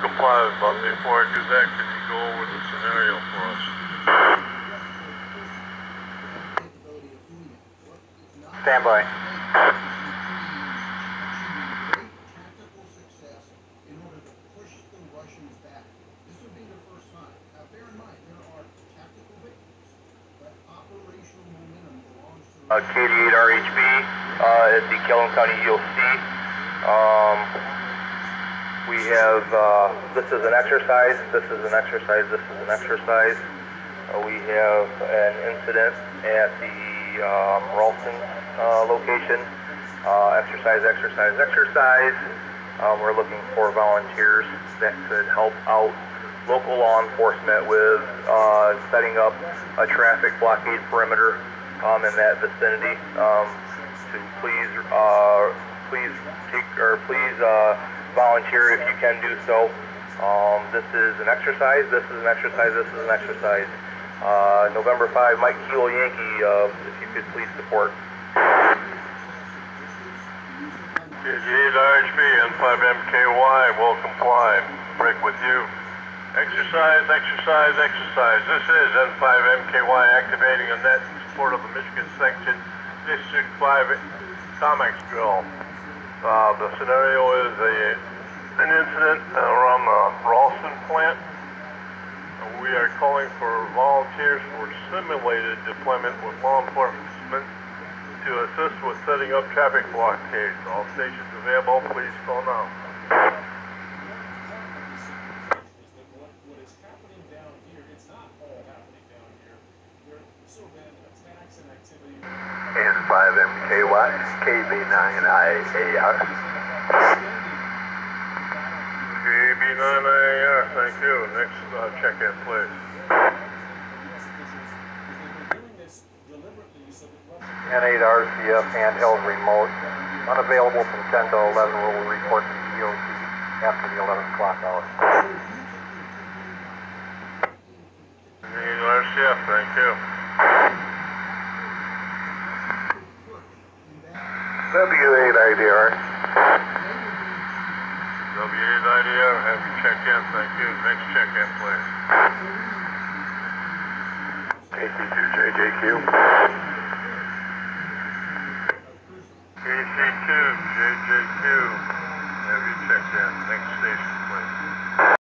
will comply, but before I do that, can you go over the scenario for us? Stand by. tactical success in order to push the Russians back. This would be the first time. Now, bear in mind, there are tactical victories, but operational momentum belongs to the Uh, KD8RHB uh, at the Kellum County EOC. Um, we have, uh, this is an exercise, this is an exercise, this is an exercise. Uh, we have an incident at the um, Ralston uh, location. Uh, exercise, exercise, exercise. Um, we're looking for volunteers that could help out local law enforcement with uh, setting up a traffic blockade perimeter um, in that vicinity. Um, to please, uh, please take or please uh, volunteer if you can do so. Um, this is an exercise. This is an exercise. This is an exercise. Uh, November 5, Mike Kilo Yankee. Uh, if you could please support. KD8 RHB and 5MKY will comply. Break with you. Exercise, exercise, exercise. This is N5MKY activating a net in support of the Michigan Section District 5 COMMEX drill the scenario is a, an incident around the Ralston plant. We are calling for volunteers for simulated deployment with law enforcement to assist with setting up traffic blockades. All stations available, please call now. 5 MKY, KV9IAR. KB9AR, thank you. Next uh, check-in, please. U.S. officials, is that they're doing this deliberately so that Russia. N8RCF handheld remote, unavailable from 10 to 11. We'll report to the EOC after the 11 o'clock hour. Need RCF, thank you. W8IDR. W8IDR, have you check in, thank you. Next check-in, please. KC2JJQ. KC2, JJQ, have you checked in. Next station, please.